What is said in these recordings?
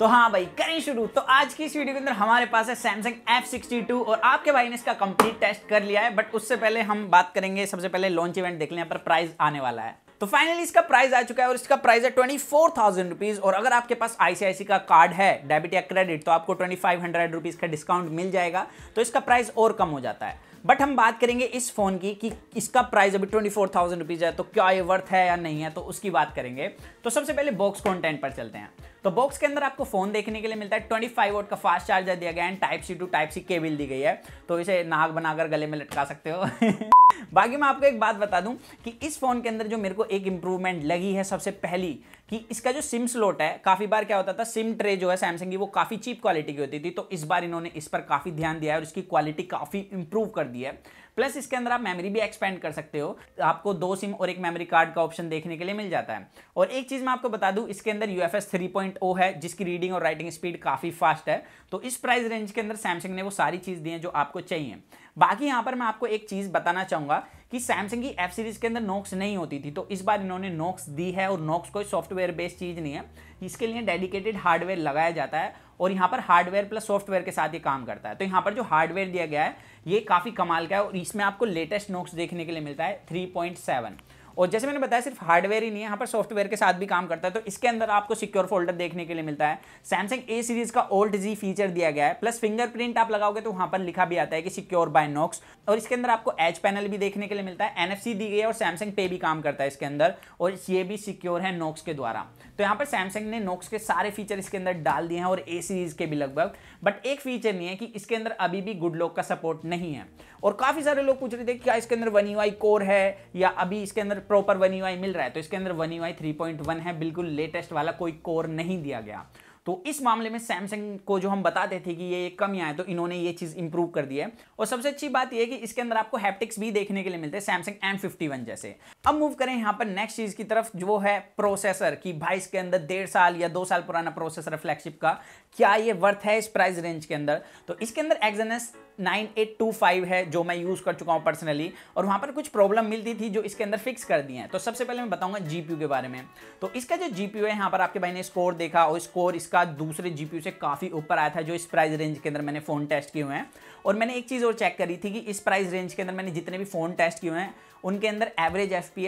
तो हाँ भाई, करें शुरू। तो आज की इस वीडियो के अंदर हमारे पास है सैमसंग F62 और आपके भाई ने इसका कंप्लीट टेस्ट कर लिया है बट उससे पहले हम बात करेंगे, सबसे पहले लॉन्च इवेंट देख लें पर प्राइस आने वाला है। तो फाइनली इसका प्राइस आ चुका है और इसका प्राइस है ट्वेंटी फोर थाउज़ेंड रुपीज़ और अगर आपके पास आईसीआईसी का कार्ड है डेबिट या क्रेडिट तो आपको ट्वेंटी फाइव हंड्रेड रुपीज़ का डिस्काउंट मिल जाएगा। तो इसका प्राइस और कम हो जाता है। बट हम बात करेंगे इस फ़ोन की कि इसका प्राइस अभी ट्वेंटी फोर थाउज़ेंड रुपीज़ है तो क्या ये वर्थ है या नहीं है तो उसकी बात करेंगे। तो सबसे पहले बॉक्स कॉन्टेंट पर चलते हैं। तो बॉक्स के अंदर आपको फ़ोन देखने के लिए मिलता है 25 फाइव वोट का फास्ट चार्जर दिया गया है type C to type C cable दी गई है। तो इसे नाक बनाकर गले में लटका सकते हो। बाकी मैं आपको एक बात बता दूँ कि इस फ़ोन के अंदर जो मेरे को एक इंप्रूवमेंट लगी है सबसे पहली, कि इसका जो सिम स्लोट है, काफ़ी बार क्या होता था, सिम ट्रे जो है सैमसंग की, वो काफ़ी चीप क्वालिटी की होती थी तो इस बार इन्होंने इस पर काफ़ी ध्यान दिया है और इसकी क्वालिटी काफ़ी इंप्रूव कर दी है। प्लस इसके अंदर आप मेमोरी भी एक्सपेंड कर सकते हो। आपको दो सिम और एक मेमोरी कार्ड का ऑप्शन देखने के लिए मिल जाता है। और एक चीज़ मैं आपको बता दूँ, इसके अंदर यूएफएस 3.0 है, जिसकी रीडिंग और राइटिंग स्पीड काफ़ी फास्ट है। तो इस प्राइस रेंज के अंदर सैमसंग ने वो सारी चीज़ दी है जो आपको चाहिए। बाकी यहाँ पर मैं आपको एक चीज़ बताना चाहूँगा कि सैमसंग की एफ़ सीरीज़ के अंदर नोक्स नहीं होती थी तो इस बार इन्होंने नोक्स दी है और नॉक्स कोई सॉफ्टवेयर बेस्ड चीज़ नहीं है इसके लिए डेडिकेटेड हार्डवेयर लगाया जाता है और यहाँ पर हार्डवेयर प्लस सॉफ्टवेयर के साथ ये काम करता है। तो यहाँ पर जो हार्डवेयर दिया गया है, ये काफ़ी कमाल का है और इसमें आपको लेटेस्ट नोक्स देखने के लिए मिलता है 3.7 और जैसे मैंने बताया, सिर्फ़ हार्डवेयर ही नहीं है, यहाँ पर सॉफ्टवेयर के साथ भी काम करता है तो इसके अंदर आपको सिक्योर फोल्डर देखने के लिए मिलता है। सैमसंग ए सीरीज़ का ओल्ड जी फीचर दिया गया है प्लस फिंगरप्रिंट आप लगाओगे तो वहाँ पर लिखा भी आता है कि सिक्योर बाय नॉक्स और इसके अंदर आपको एच पैनल भी देखने के लिए मिलता है। एनएफसी दी गई है और सैमसंग पे भी काम करता है इसके अंदर, और ये भी सिक्योर है नॉक्स के द्वारा। तो यहाँ पर सैमसंग ने नोक्स के सारे फीचर इसके अंदर डाल दिए हैं और ए सीरीज़ के भी लगभग। बट एक फीचर नहीं है कि इसके अंदर अभी भी गुड लॉक का सपोर्ट नहीं है। और काफ़ी सारे लोग पूछ रहे थे क्या इसके अंदर वन यू कोर है या अभी इसके अंदर प्रॉपर वन यू मिल रहा है? तो इसके अंदर वन यू है। बिल्कुल लेटेस्ट वाला कोई कोर नहीं दिया गया। तो इस मामले में सैमसंग को जो हम बताते थे कि ये कमियाँ आए तो इन्होंने ये चीज़ इंप्रूव कर दी है। और सबसे अच्छी बात यह है कि इसके अंदर आपको हैप्टिक्स भी देखने के लिए मिलते हैं सैमसंग एम फिफ्टी वन जैसे। अब मूव करें यहाँ पर नेक्स्ट चीज़ की तरफ़, जो है प्रोसेसर की। भाई, इसके अंदर डेढ़ साल या दो साल पुराना प्रोसेसर फ्लैगशिप का, क्या ये वर्थ है इस प्राइस रेंज के अंदर? तो इसके अंदर एक्सएनएस 9825 है, जो मैं यूज़ कर चुका हूँ पर्सनली और वहाँ पर कुछ प्रॉब्लम मिलती थी जो इसके अंदर फिक्स कर दिए हैं। तो सबसे पहले मैं बताऊँगा जीपीयू के बारे में। तो इसका जो जीपीयू है, यहाँ पर आपके भाई ने स्कोर देखा, और स्कोर इसका दूसरे जीपीयू से काफ़ी ऊपर आया था, जो इस प्राइस रेंज के अंदर मैंने फ़ोन टेस्ट किए हुए हैं। और मैंने एक चीज़ और चेक करी थी कि इस प्राइस रेंज के अंदर मैंने जितने भी फ़ोन टेस्ट किए हुए हैं, उनके अंदर एवरेज एफ़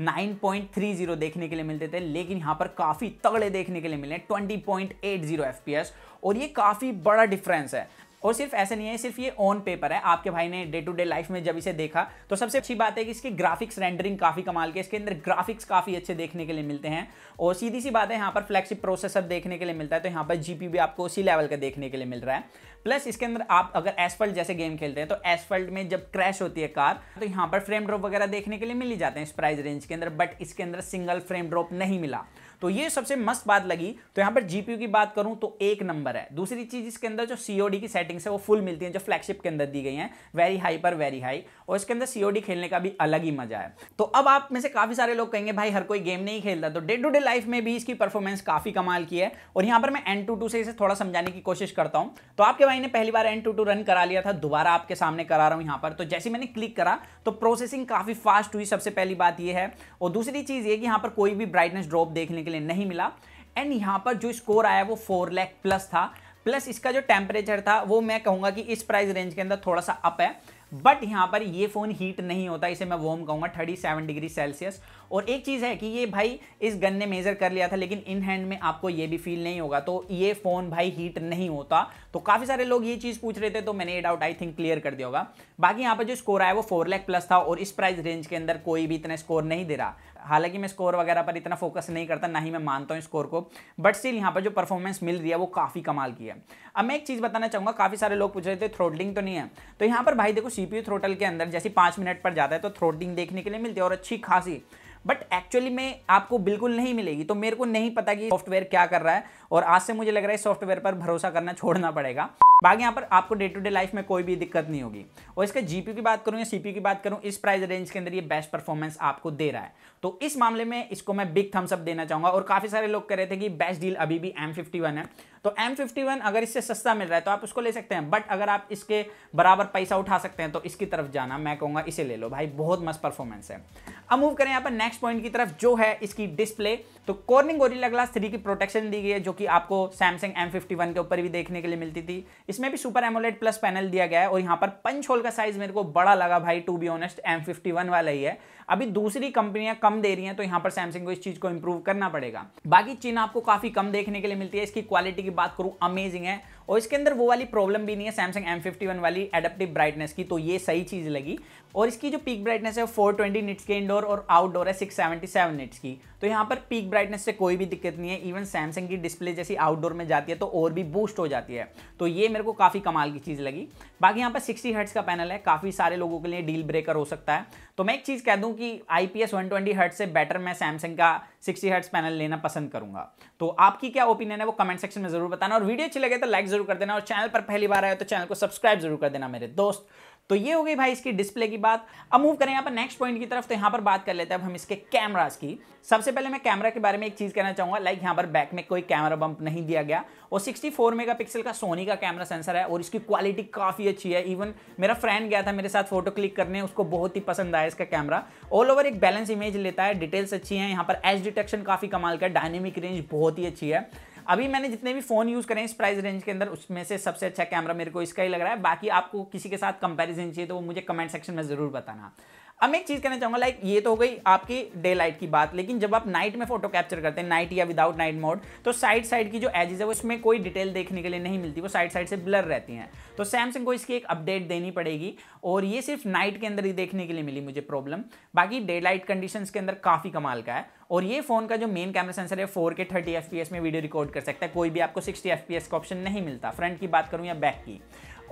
9.30 देखने के लिए मिलते थे, लेकिन यहाँ पर काफ़ी तगड़े देखने के लिए मिले 20.80 एफपीएस और ये काफ़ी बड़ा डिफरेंस है। और सिर्फ़ ऐसे नहीं है, सिर्फ़ ये ऑन पेपर है। आपके भाई ने डे टू डे लाइफ में जब इसे देखा तो सबसे अच्छी बात है कि इसकी ग्राफिक्स रेंडरिंग काफ़ी कमाल के इसके अंदर ग्राफिक्स काफ़ी अच्छे देखने के लिए मिलते हैं। और सीधी सी बात है, यहाँ पर फ्लैगशिप प्रोसेसर देखने के लिए मिलता है तो यहाँ पर जीपी भी आपको उसी लेवल का देखने के लिए मिल रहा है। प्लस इसके अंदर आप अगर एसफल्ट जैसे गेम खेलते हैं तो एसफल्ट में जब क्रैश होती है कार तो यहाँ पर फ्रेम ड्रॉप वगैरह देखने के लिए मिल ही जाते हैं इस प्राइस रेंज के अंदर बट इसके अंदर सिंगल फ्रेम ड्रॉप नहीं मिला। तो ये सबसे मस्त बात लगी। तो यहाँ पर जीपीयू की बात करूँ तो एक नंबर है। दूसरी चीज़ इसके अंदर जो सीओडी की सेटिंग्स है वो फुल मिलती है, जो फ्लैगशिप के अंदर दी गई है। वेरी हाई पर वेरी हाई और इसके अंदर सीओडी खेलने का भी अलग ही मज़ा है। तो अब आप में से काफ़ी सारे लोग कहेंगे, भाई, हर कोई गेम नहीं खेलता। तो डे टू डे लाइफ में भी इसकी परफॉर्मेंस काफ़ी कमाल की है। और यहाँ पर मैं एन टू टू से इसे थोड़ा समझाने की कोशिश करता हूँ। तो आपके भाई ने पहली बार एन टू टू रन करा लिया था, दोबारा आपके सामने करा रहा हूँ यहाँ पर। तो जैसे मैंने क्लिक करा तो प्रोसेसिंग काफ़ी फास्ट हुई। सबसे पहली बात यह है। और दूसरी चीज़ ये कि यहाँ पर कोई भी ब्राइटनेस ड्रॉप देखने के लिए नहीं मिला। एंड यहाँ पर जो स्कोर आया वो फोर लैख प्लस था। प्लस इसका जो टेम्परेचर था, वो मैं कहूँगा कि इस प्राइस रेंज के अंदर थोड़ा सा अप है। बट यहाँ पर ये फ़ोन हीट नहीं होता, इसे मैं वॉर्म कहूँगा थर्टी सेवन डिग्री सेल्सियस। और एक चीज़ है कि ये भाई इस गन ने मेज़र कर लिया था, लेकिन इन हैंड में आपको ये भी फील नहीं होगा। तो ये फ़ोन भाई हीट नहीं होता। तो काफ़ी सारे लोग ये चीज़ पूछ रहे थे तो मैंने ये डाउट आई थिंक क्लियर कर दिया होगा। बाकी यहाँ पर जो स्कोर आया वो फोर लैख प्लस था और इस प्राइस रेंज के अंदर कोई भी इतना स्कोर नहीं दे रहा। हालाँकि मैं स्कोर वगैरह पर इतना फोकस नहीं करता, ना ही मैं मानता हूँ स्कोर को। बट स्टिल यहाँ पर जो परफॉर्मेंस मिल रही है, वो काफ़ी कमाल की है। अब मैं एक चीज़ बताना चाहूँगा, काफ़ी सारे लोग पूछ रहे थे थ्रोटलिंग तो नहीं है। तो यहाँ पर भाई देखो सीपीयू थ्रोटल के अंदर जैसे पाँच मिनट पर जाता है तो थ्रोटलिंग देखने के लिए मिलती है और अच्छी खासी बट एक्चुअली में आपको बिल्कुल नहीं मिलेगी। तो मेरे को नहीं पता कि सॉफ्टवेयर क्या कर रहा है और आज से मुझे लग रहा है सॉफ्टवेयर पर भरोसा करना छोड़ना पड़ेगा। बाकी यहाँ पर आपको डे टू डे लाइफ में कोई भी दिक्कत नहीं होगी। और इसके जीपी की बात करूँ या सीपी की बात करूँ, इस प्राइस रेंज के अंदर ये बेस्ट परफॉर्मेंस आपको दे रहा है। तो इस मामले में इसको मैं बिग थम्स अप देना चाहूँगा और काफ़ी सारे लोग कह रहे थे कि बेस्ट डील अभी भी एम है। तो M51 अगर इससे सस्ता मिल रहा है तो आप उसको ले सकते हैं। बट अगर आप इसके बराबर पैसा उठा सकते हैं तो इसकी तरफ़ जाना, मैं कहूँगा इसे ले लो। भाई, बहुत मस्त परफॉर्मेंस है। अब मूव करें यहाँ पर नेक्स्ट पॉइंट की तरफ़, जो है इसकी डिस्प्ले तो कॉर्निंग गोरिल्ला ग्लास थ्री की प्रोटेक्शन दी गई है, जो कि आपको सैमसंग एम के ऊपर भी देखने के लिए मिलती थी। इसमें भी सुपर एमोलेट प्लस पैनल दिया गया है, और यहाँ पर पंच होल का साइज़ मेरे को बड़ा लगा भाई टू बी ऑनेस्ट एम वाला ही है। अभी दूसरी कंपनियाँ कम दे रही हैं तो यहाँ पर सैमसंग को इस चीज़ को इंप्रूव करना पड़ेगा। बाकी चीन आपको काफ़ी कम देखने के लिए मिलती है, इसकी क्वालिटी की बात करूँ अमेजिंग है। और इसके अंदर वो वाली प्रॉब्लम भी नहीं है सैमसंग एम फिफ्टी वन वाली एडेप्टिव ब्राइटनेस की तो ये सही चीज़ लगी। और इसकी जो पीक ब्राइटनेस है फोर ट्वेंटी निट्स के इंडोर और आउटडोर है सिक्स सेवेंटी सेवन निट्स की। तो यहाँ पर पीक ब्राइटनेस से कोई भी दिक्कत नहीं है इवन सैमसंग की डिस्प्ले जैसी आउटडोर में जाती है तो और भी बूस्ट हो जाती है। तो ये मेरे को काफ़ी कमाल की चीज़ लगी। बाकी यहाँ पर सिक्सटी हर्ट्स का पैनल है, काफ़ी सारे लोगों के लिए डील ब्रेकर हो सकता है। तो मैं एक चीज़ कह दूँ कि I P S one twenty hertz से बेटर मैं सैमसंग का सिक्सटी हर्ट्स पैनल लेना पसंद करूँगा। तो आपकी क्या ओपिनियन है, वो कमेंट सेक्शन में ज़रूर बताना। और वीडियो अच्छी लगे तो लाइक ज़रूर कर देना और चैनल पर पहली बार आए तो चैनल को सब्सक्राइब ज़रूर कर देना मेरे दोस्त। तो ये हो गई भाई इसकी डिस्प्ले की बात। अब मूव करें यहाँ पर नेक्स्ट पॉइंट की तरफ़ तो यहाँ पर बात कर लेते हैं अब हम इसके कैमरास की। सबसे पहले मैं कैमरा के बारे में एक चीज़ कहना चाहूँगा लाइक यहाँ पर बैक में कोई कैमरा बंप नहीं दिया गया। और 64 मेगापिक्सल का सोनी का कैमरा सेंसर है और इसकी क्वालिटी काफ़ी अच्छी है। इवन मेरा फ्रेंड गया था मेरे साथ फ़ोटो क्लिक करने, उसको बहुत ही पसंद आया इसका कैमरा ऑल ओवर एक बैलेंस इमेज लेता है डिटेल्स अच्छी है। यहाँ पर एच डिटेक्शन काफ़ी कमाल का डायनेमिक रेंज बहुत ही अच्छी है। अभी मैंने जितने भी फ़ोन यूज़ करें इस प्राइस रेंज के अंदर, उसमें से सबसे अच्छा कैमरा मेरे को इसका ही लग रहा है। बाकी आपको किसी के साथ कंपैरिजन चाहिए तो वो मुझे कमेंट सेक्शन में ज़रूर बताना। अब एक चीज़ कहना चाहूँगा लाइक ये तो हो गई आपकी डे लाइट की बात, लेकिन जब आप नाइट में फ़ोटो कैप्चर करते हैं नाइट या विदाउट नाइट मोड तो साइड साइड की जो एजेस है वो इसमें कोई डिटेल देखने के लिए नहीं मिलती, वो साइड साइड से ब्लर रहती हैं। तो सैमसंग को इसकी एक अपडेट देनी पड़ेगी, और ये सिर्फ़ नाइट के अंदर ही देखने के लिए मिली मुझे प्रॉब्लम बाकी डे लाइट कंडीशन के अंदर काफ़ी कमाल का है, और ये फ़ोन का जो मेन कैमरा सेंसर है फोर के थर्टी एफ़ में वीडियो रिकॉर्ड कर सकता है। कोई भी आपको सिक्सटी एफ़ का ऑप्शन नहीं मिलता फ्रंट की बात करूँ या बैक की।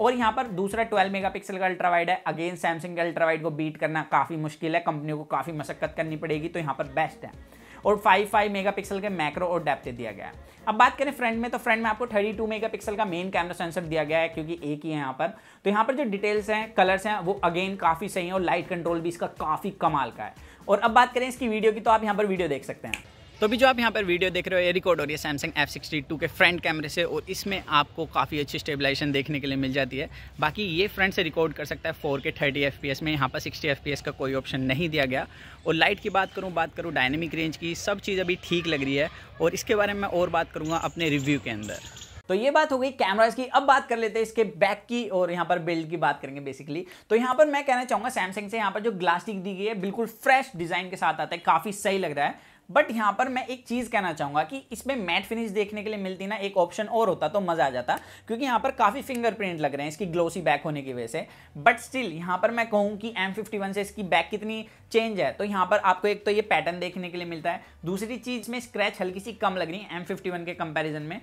और यहाँ पर दूसरा 12 मेगापिक्सल का अल्ट्रावाइड है। अगेन सैमसंग के अल्ट्रावाइड को बीट करना काफ़ी मुश्किल है। कंपनियों को काफ़ी मशक्कत करनी पड़ेगी तो यहाँ पर बेस्ट है। और 5 5 मेगापिक्सल के मैक्रो और डेप्थ दिया गया है। अब बात करें फ्रंट में तो फ्रंट में आपको 32 मेगापिक्सल का मेन कैमरा सेंसर दिया गया है, क्योंकि एक ही है यहाँ पर। तो यहाँ पर जो डिटेल्स हैं कलर्स हैं, वो अगेन काफ़ी सही है और लाइट कंट्रोल भी इसका काफ़ी कमाल का है। और अब बात करें इसकी वीडियो की तो आप यहाँ पर वीडियो देख सकते हैं। तो अभी जो आप यहाँ पर वीडियो देख रहे हो, ये रिकॉर्ड हो रही है सैमसंग एफ़ सिक्सटी टू के फ्रंट कैमरे से और इसमें आपको काफ़ी अच्छी स्टेबलाइजेशन देखने के लिए मिल जाती है। बाकी ये फ्रंट से रिकॉर्ड कर सकता है फोर के थर्टी एफपीएस में। यहाँ पर सिक्सटी एफपीएस का कोई ऑप्शन नहीं दिया गया। और लाइट की बात करूँ बात करूँ डायनेमिक रेंज की, सब चीज़ अभी ठीक लग रही है। और इसके बारे में और बात करूँगा अपने रिव्यू के अंदर। तो ये बात हो गई कैमराज की। अब बात कर लेते हैं इसके बैक की और यहाँ पर बिल्ड की बात करेंगे बेसिकली तो यहाँ पर मैं कहना चाहूँगा सैमसंग से यहाँ पर जो ग्लास्टिक दी गई है, बिल्कुल फ्रेश डिज़ाइन के साथ आता है, काफ़ी सही लग रहा है। बट यहाँ पर मैं एक चीज़ कहना चाहूँगा कि इसमें मैट फिनिश देखने के लिए मिलती ना एक ऑप्शन और होता तो मज़ा आ जाता, क्योंकि यहाँ पर काफ़ी फिंगरप्रिंट लग रहे हैं इसकी ग्लोसी बैक होने की वजह से। बट स्टिल यहाँ पर मैं कहूँ कि M51 से इसकी बैक कितनी चेंज है तो यहाँ पर आपको एक तो ये पैटर्न देखने के लिए मिलता है। दूसरी चीज़ में स्क्रैच हल्की सी कम लग रही है M51 के कंपेरिजन में।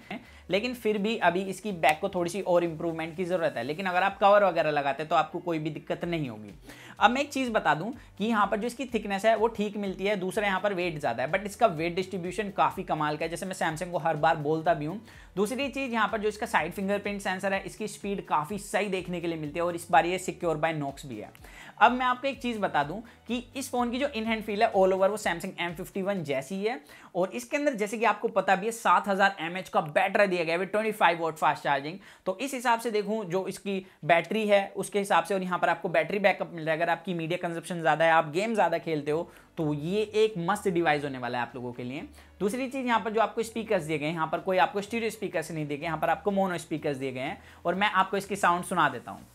लेकिन फिर भी अभी इसकी बैक को थोड़ी सी और इंप्रूवमेंट की ज़रूरत है। लेकिन अगर आप कवर वगैरह लगाते हैं तो आपको कोई भी दिक्कत नहीं होगी। अब मैं एक चीज़ बता दूँ कि यहाँ पर जो इसकी थिकनेस है, वो ठीक मिलती है, दूसरा यहाँ पर वेट ज़्यादा है बट इसका वेट डिस्ट्रीब्यूशन काफ़ी कमाल का है। जैसे मैं सैमसंग को हर बार बोलता भी हूँ। दूसरी चीज़ यहाँ पर जो इसका साइड फिंगरप्रिंट सेंसर है, इसकी स्पीड काफ़ी सही देखने के लिए मिलती है और इस बार ये सिक्योर बाय नोक्स भी है। अब मैं आपको एक चीज़ बता दूँ कि इस फ़ोन की जो इन हैंड फील है ऑल ओवर वो सैमसंग M51 जैसी है और इसके अंदर जैसे कि आपको पता भी है, सात हज़ार का बैटरी दिया गया है twenty five watt fast charging तो इस हिसाब से देखूँ, जो इसकी बैटरी है, उसके हिसाब से और यहाँ पर आपको बैटरी बैकअप मिल रहा है। अगर आपकी मीडिया कंजप्शन ज़्यादा है, आप गेम ज़्यादा खेलते हो तो ये एक मस्त डिवाइस होने वाला है आप लोगों के लिए। दूसरी चीज़ यहाँ पर जो आपको स्पीकर्स दिए गए हैं, यहाँ पर कोई आपको स्टीरियो स्पीकर्स नहीं दिए गए, यहाँ पर आपको मोनो स्पीकर दिए गए हैं। और मैं आपको इसकी साउंड सुना देता हूँ।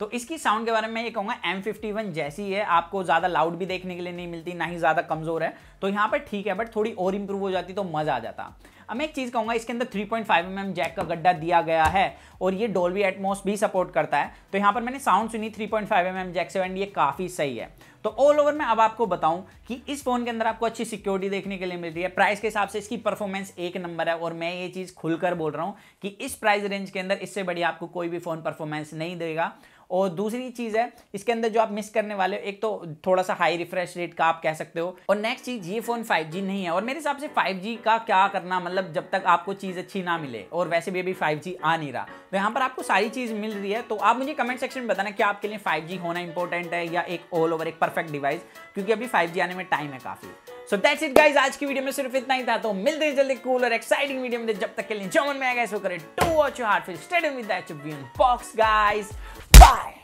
तो इसकी साउंड के बारे में ये कहूँगा M51 जैसी है। आपको ज़्यादा लाउड भी देखने के लिए नहीं मिलती, ना ही ज़्यादा कमज़ोर है। तो यहाँ पर ठीक है बट थोड़ी और इंप्रूव हो जाती तो मज़ा आ जाता। अब मैं एक चीज़ कहूँगा, इसके अंदर 3.5 पॉइंट mm जैक का गड्ढा दिया गया है और ये डोल्बी एटमोस भी सपोर्ट करता है। तो यहाँ पर मैंने साउंड सुनी 3.5 पॉइंट mm जैक से एंड ये काफ़ी सही है। तो ऑल ओवर मैं अब आपको बताऊँ कि इस फ़ोन के अंदर आपको अच्छी सिक्योरिटी देखने के लिए मिल रही है। प्राइस के हिसाब से इसकी परफॉर्मेंस एक नंबर है और मैं ये चीज़ खुलकर बोल रहा हूँ कि इस प्राइस रेंज के अंदर इससे बढ़िया आपको कोई भी फ़ोन परफॉर्मेंस नहीं देगा। और दूसरी चीज़ है, इसके अंदर जो आप मिस करने वाले हो, एक तो थोड़ा सा हाई रिफ्रेश रेट का आप कह सकते हो। और नेक्स्ट चीज़, ये फ़ोन 5G नहीं है। और मेरे हिसाब से 5G का क्या करना मतलब जब तक आपको चीज़ अच्छी ना मिले, और वैसे भी अभी 5G आ नहीं रहा। तो यहाँ पर आपको सारी चीज़ मिल रही है तो आप मुझे कमेंट सेक्शन में बताना कि आपके लिए फाइव होना इंपॉर्टेंट है या एक ऑल ओवर एक परफेक्ट डिवाइस क्योंकि अभी फाइव आने में टाइम है काफ़ी। सो दैट्स इट गाइस आज की वीडियो में सिर्फ़ इतना ही था तो मिलते हैं जल्दी कूल और एक्साइटिंग वीडियो में। जब तक के लिए जमन में आएगा सो करें। To watch your heart fill stadium with that box guys bye